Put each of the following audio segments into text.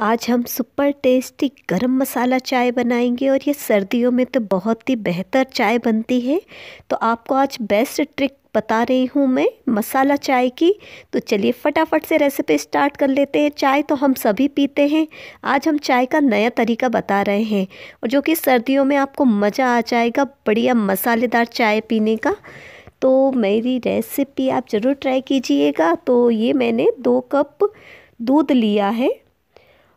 आज हम super tasty गरम मसाला चाय बनाएँगे और ये सर्दियों में तो बहुत ही बेहतर चाय बनती है। तो आपको आज बेस्ट ट्रिक बता रही हूँ मैं मसाला चाय की। तो चलिए फटाफट से रेसिपी स्टार्ट कर लेते हैं। चाय तो हम सभी पीते हैं। आज हम चाय का नया तरीका बता रहे हैं और जो कि सर्दियों में आपको मज़ा आ जाएगा बढ़िया मसालेदार चाय पीने का। तो मेरी रेसिपी आप ज़रूर ट्राई कीजिएगा। तो ये मैंने दो कप दूध लिया है।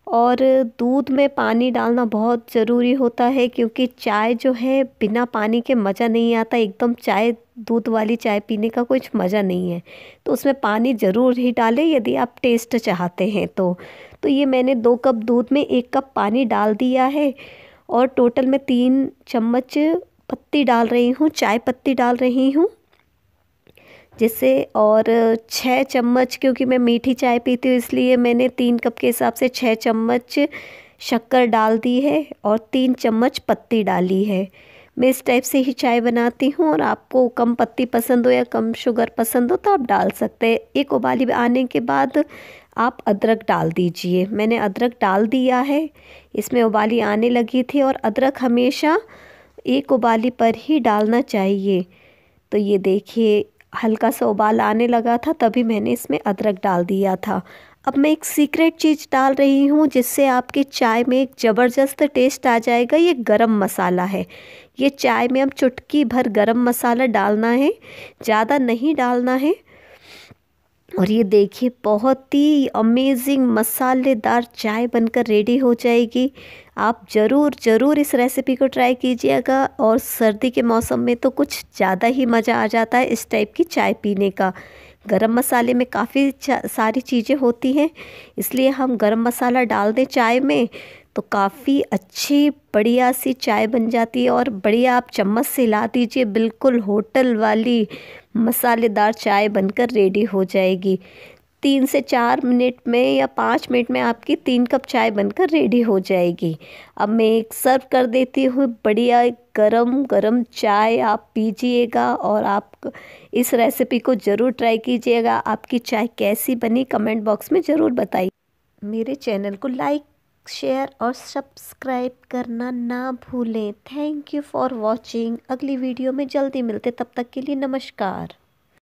और दूध में पानी डालना बहुत ज़रूरी होता है क्योंकि चाय जो है बिना पानी के मज़ा नहीं आता। एकदम चाय, दूध वाली चाय पीने का कुछ मज़ा नहीं है। तो उसमें पानी ज़रूर ही डालें यदि आप टेस्ट चाहते हैं तो। तो ये मैंने दो कप दूध में एक कप पानी डाल दिया है और टोटल में तीन चम्मच पत्ती डाल रही हूँ, चाय पत्ती डाल रही हूँ। जिससे और छः चम्मच, क्योंकि मैं मीठी चाय पीती हूँ, इसलिए मैंने तीन कप के हिसाब से छः चम्मच शक्कर डाल दी है और तीन चम्मच पत्ती डाली है। मैं इस टाइप से ही चाय बनाती हूँ और आपको कम पत्ती पसंद हो या कम शुगर पसंद हो तो आप डाल सकते हैं। एक उबाली आने के बाद आप अदरक डाल दीजिए। मैंने अदरक डाल दिया है। इसमें उबाली आने लगी थी और अदरक हमेशा एक उबाली पर ही डालना चाहिए। तो ये देखिए हल्का सा उबाल आने लगा था, तभी मैंने इसमें अदरक डाल दिया था। अब मैं एक सीक्रेट चीज़ डाल रही हूँ, जिससे आपके चाय में एक ज़बरदस्त टेस्ट आ जाएगा। ये गरम मसाला है। ये चाय में अब चुटकी भर गरम मसाला डालना है, ज़्यादा नहीं डालना है। और ये देखिए, बहुत ही अमेजिंग मसालेदार चाय बनकर रेडी हो जाएगी। आप ज़रूर ज़रूर इस रेसिपी को ट्राई कीजिएगा और सर्दी के मौसम में तो कुछ ज़्यादा ही मज़ा आ जाता है इस टाइप की चाय पीने का। गरम मसाले में काफ़ी सारी चीज़ें होती हैं, इसलिए हम गरम मसाला डाल दें चाय में। तो काफ़ी अच्छी, बढ़िया सी चाय बन जाती है और बढ़िया आप चम्मच से ला दीजिए, बिल्कुल होटल वाली मसालेदार चाय बनकर रेडी हो जाएगी। तीन से चार मिनट में या पाँच मिनट में आपकी तीन कप चाय बनकर रेडी हो जाएगी। अब मैं एक सर्व कर देती हूँ, बढ़िया गरम गरम चाय आप पीजिएगा और आप इस रेसिपी को ज़रूर ट्राई कीजिएगा। आपकी चाय कैसी बनी कमेंट बॉक्स में ज़रूर बताइए। मेरे चैनल को लाइक शेयर और सब्सक्राइब करना ना भूलें। Thank you for watching. अगली वीडियो में जल्दी मिलते, तब तक के लिए नमस्कार।